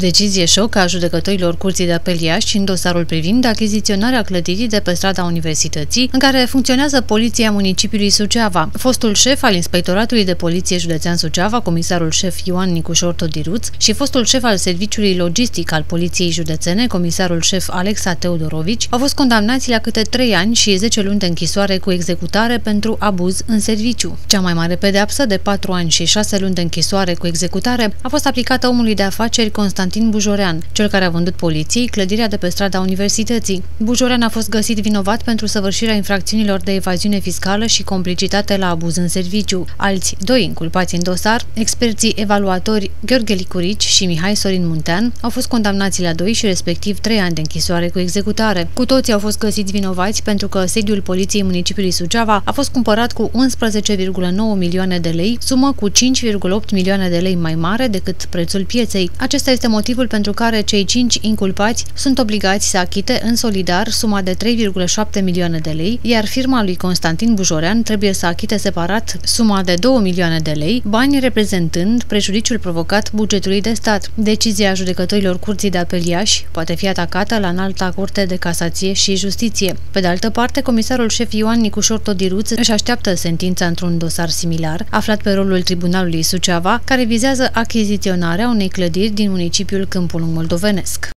Decizie șoc a judecătorilor Curții de Apel Iași în dosarul privind achiziționarea clădirii de pe strada Universității, în care funcționează Poliția Municipiului Suceava. Fostul șef al Inspectoratului de Poliție Județean Suceava, comisarul șef Ioan Nicușor Todiruț și fostul șef al Serviciului Logistic al Poliției Județene, comisarul șef Alexa Teodorovici, au fost condamnați la câte 3 ani și 10 luni de închisoare cu executare pentru abuz în serviciu. Cea mai mare pedeapsă de 4 ani și 6 luni de închisoare cu executare a fost aplicată omului de afaceri Constantin Constantin Bujorean, cel care a vândut poliției clădirea de pe strada Universității. Bujorean a fost găsit vinovat pentru săvârșirea infracțiunilor de evaziune fiscală și complicitate la abuz în serviciu. Alți doi inculpați în dosar, experții evaluatori Gheorghe Licurici și Mihai Sorin Muntean, au fost condamnați la 2 și respectiv 3 ani de închisoare cu executare. Cu toții au fost găsiți vinovați pentru că sediul Poliției Municipiului Suceava a fost cumpărat cu 11,9 milioane de lei, sumă cu 5,8 milioane de lei mai mare decât prețul pieței. Acesta este motivul pentru care cei cinci inculpați sunt obligați să achite în solidar suma de 3,7 milioane de lei, iar firma lui Constantin Bujorean trebuie să achite separat suma de 2 milioane de lei, bani reprezentând prejudiciul provocat bugetului de stat. Decizia judecătorilor Curții de Apel Iași poate fi atacată la înalta Curte de Casație și Justiție. Pe de altă parte, comisarul șef Ioan Nicușor Todiruț își așteaptă sentința într-un dosar similar, aflat pe rolul Tribunalului Suceava, care vizează achiziționarea unei clădiri din municipiul municipiul Câmpul Moldovenesc.